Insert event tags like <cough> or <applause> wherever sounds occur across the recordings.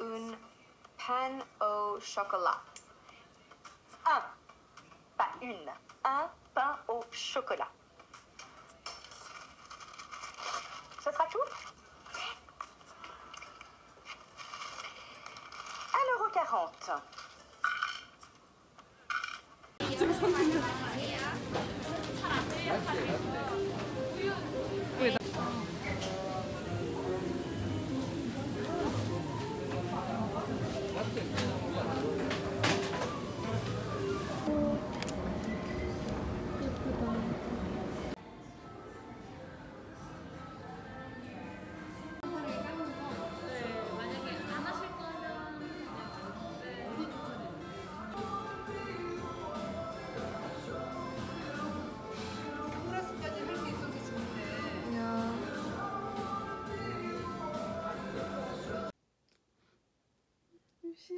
Une pain au chocolat. Un. Pas une. Un pain au chocolat. Ce sera tout? À l'euro 40.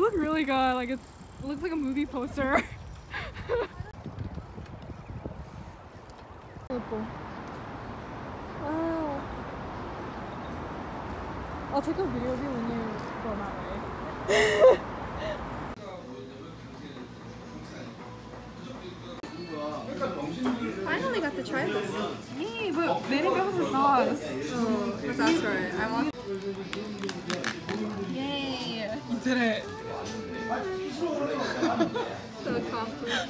you look really good. Like it's it looks like a movie poster. <laughs> Wow. I'll take a video of you when you go that way. <laughs> Finally got to try this. Yay, but they didn't give us a sauce. Oh, let's ask. I want. so complicated.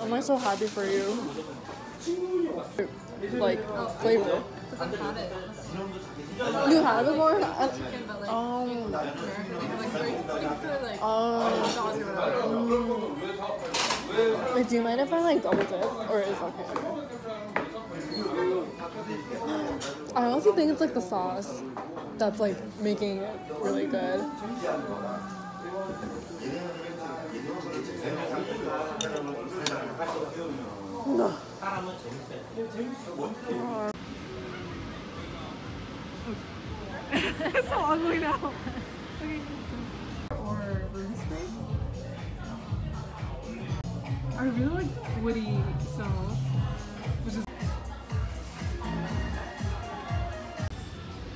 I'm so happy for you. Like, flavor. You had it before? I- Oh. Oh. Wait, do you mind if I like double dip, or is it okay? I also think it's like the sauce that's like making it really good. <laughs> it's so ugly now. Or room spray. I really like woody smells, which is.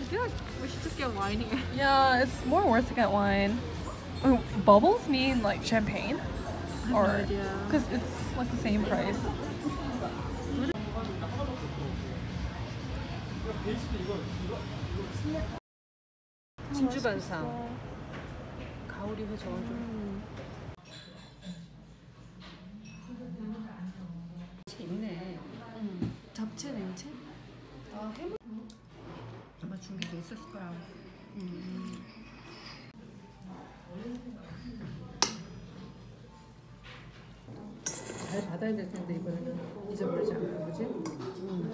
I feel like we should just get wine here. <laughs> Yeah, it's more worth to get wine. Oh, bubbles mean like champagne, or idea. because it's like the same price. 진주반상. 가오리 회 저건 재밌네. 잡채 냉채? 아 해물. 아마 준비돼 있었을 거라. 잘 받아야 될 텐데 이번에는 잊어버리지 않고 그지? 응.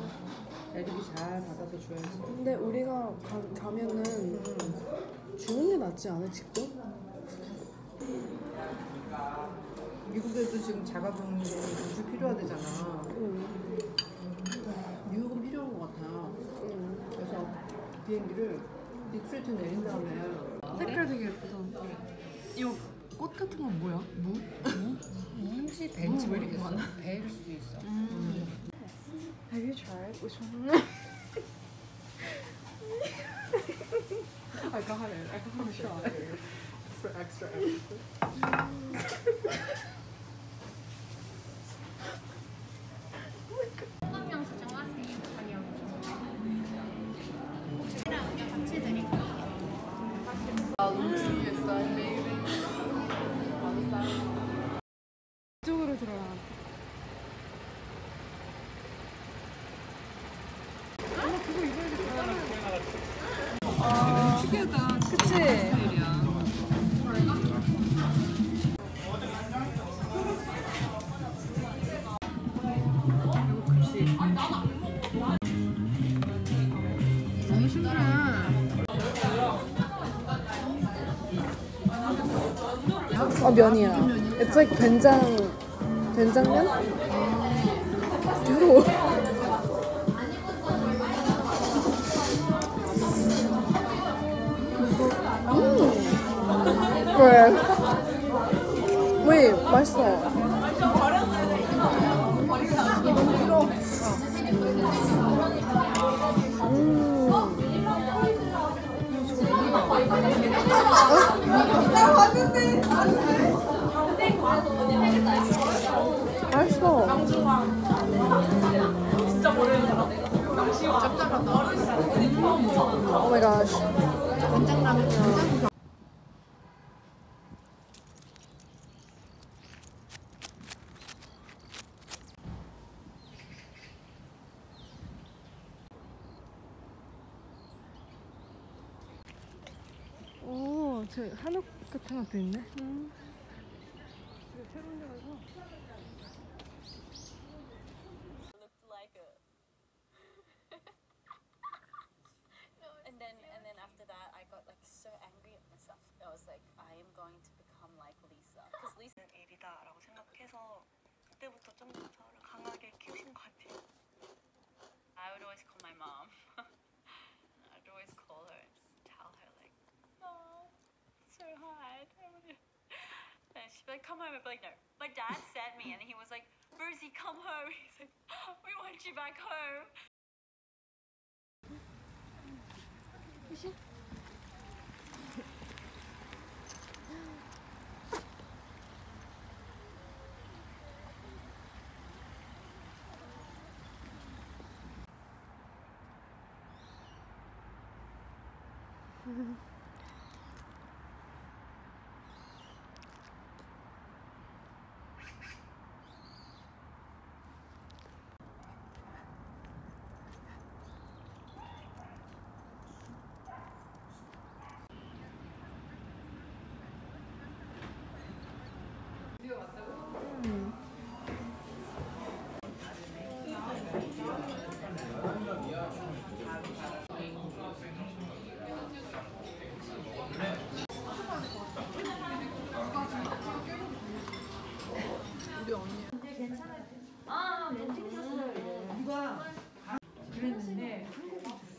애들이 잘 받아서 줘야지. 근데 우리가 가, 가면은 주는 게 낫지 않아 직접? 미국에도 지금 자가격리 우주 필요하대잖아. 미국은 필요한 것 같아. 그래서 비행기를 디트로이트 내린 다음에 색깔 되게 예쁘다. 이거 꽃 같은 건 뭐야? 무? 뭔지 벤지 왜 이렇게 많아? 배일 수도 있어. Have you tried? Which one? I got it. I got a shot. For extra extra. 그치? 어 면이야. Like 된장 된장면? 유로. 음. 왜? 왜 맛있어? 맛있어. 오 마이 갓. 저 한옥 같은 것도 있네. looked like a and then and then after that I got like so angry at myself. I was like, I am going to become like Lisa. Because Lisa 일이다라고 생각해서 그때부터 좀 like, Come home. I'd be like, No. My dad sent me and he was like, Rosie, come home. <laughs> He's like, We want you back home. 그 <laughs>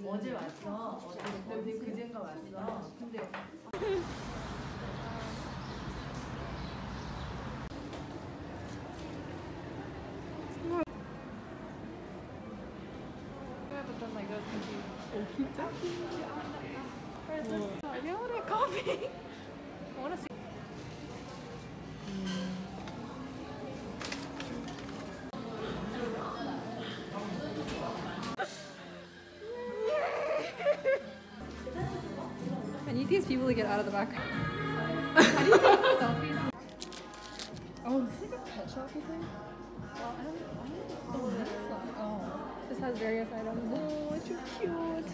어제 왔어. 어제 그제인가 왔어. 근데 I want a coffee. I want to see. Need these people to get out of the back. <laughs> How do you take selfies? Oh, this is like a pet shop, you think? Well, I don't, I don't know oh, what it is. Like, oh, this has various items. Oh, it's so cute.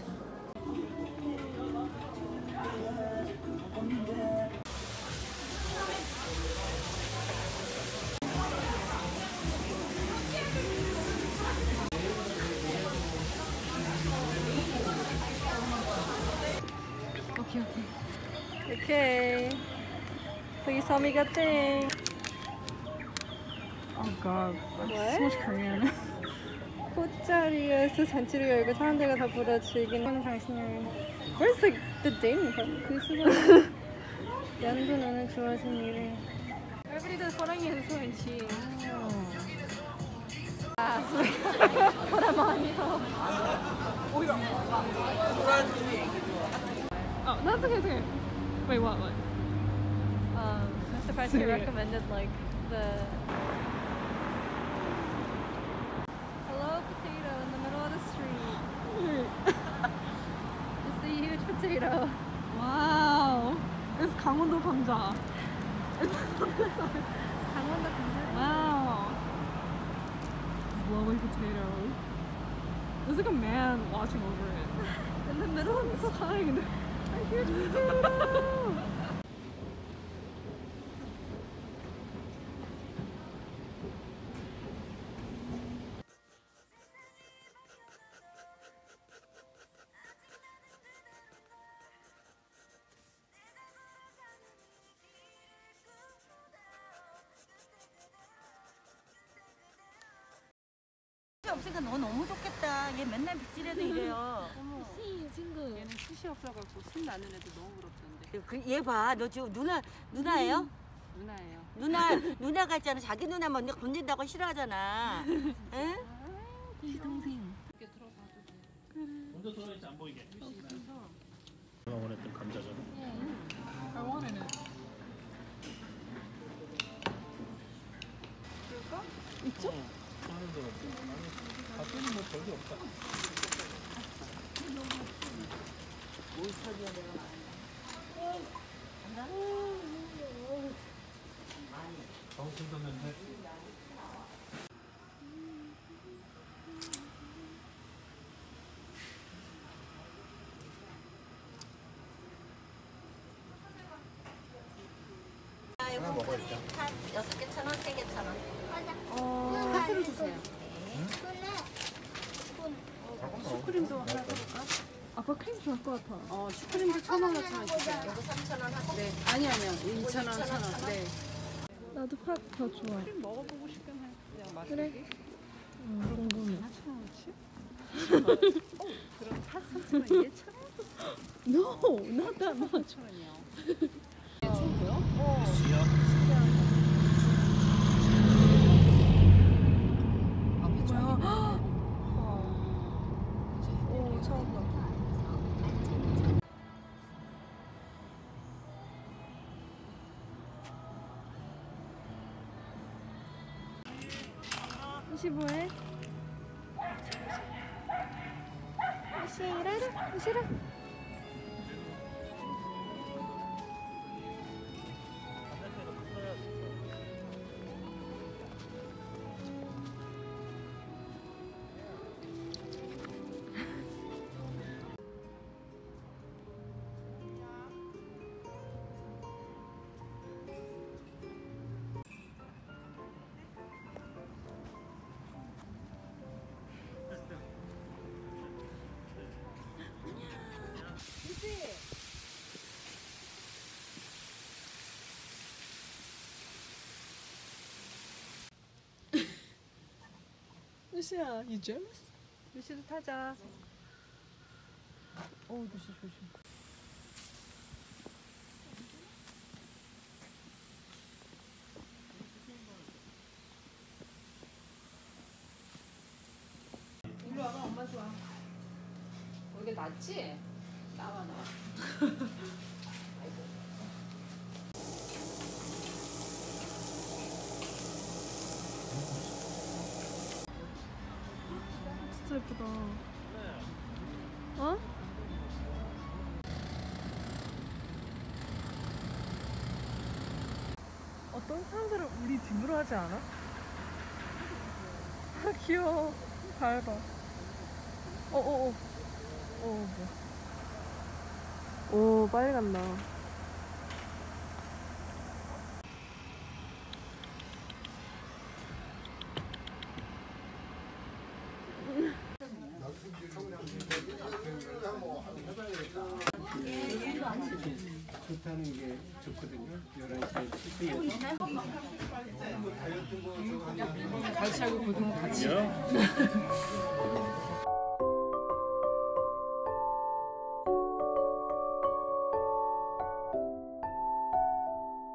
Okay. Please tell me good thing. Oh god, that's What? so much Korean. 꽃자리에서 잔치를 열고 사람들과 다 보다 즐기는 당신을 Where's the, the dating part? 그 수건 연도 너는 좋아하신 일을 Everybody does 호랑이에서 소연치 아 오랜만이요 Oh, that's okay, that's okay. Wait, what, what? Um, Mr. Patrick recommended like the hello potato in the middle of the street. <laughs> Just a huge potato. Wow. It's 강원도 감자. <laughs> 강원도 감자. Wow. It's lovely potato. There's like a man watching over it. <laughs> In the middle of the It's kind. 없으니까 너 너무 좋겠다. 얘 맨날 빗질해도 이래요. 얘는 숱이 없어갖고 숱 나는 애들 너무 부럽던데. 그, 얘 봐. 너 지금 누나, 누나예요? 누나예요. 누나, 누나 같잖아. 자기 누나 먼저 건진다고 싫어하잖아. <laughs> 응? 동생. 이렇게 들어봐도 돼. 먼저 들어야지 안 보이게. 내가 원했던 감자전. I wanted it. 있죠? 하는 데 없어. 아니, 밖에는 뭐 별게 없다. 정신 뒀는데. 하나 먹어, 일단. 여섯 개 천 원, 세 개 천 원. 팥으로 주세요. 슈크림도 하나 사볼까? 아빠 크림 좋을 것 같아. 어, 슈크림도 천 원어치만 주세요. 요거 삼천 원 하고. 네. 아니, 아니요. 이천 원, 천 원. 네. 나도 팥도 좋아. 크림 먹어보고 싶긴 해. 그냥 맛있게. 그래. 음, 궁금해. 천 원어치? <laughs> 그럼 팥 삼천 원, 얘 천 원? No, not that much. 천 원이요. 얘 친구요? 시야? 앞에 35에 시라 시라. 루시야, you jealous? 루시도 타자. 어, 루시 조심. 일로 와봐, 엄마 좋아. 여기 낫지? 나와, 나와. <laughs> 진짜 예쁘다. 어? 어떤 사람들은 우리 등으로 하지 않아? 아 귀여워. 밟아. 어어어. 어 뭐. 오 빨리 간다. 좋다는 게 좋거든요. 11시에 TV에서. 같이 하고 고등어 같이. 야?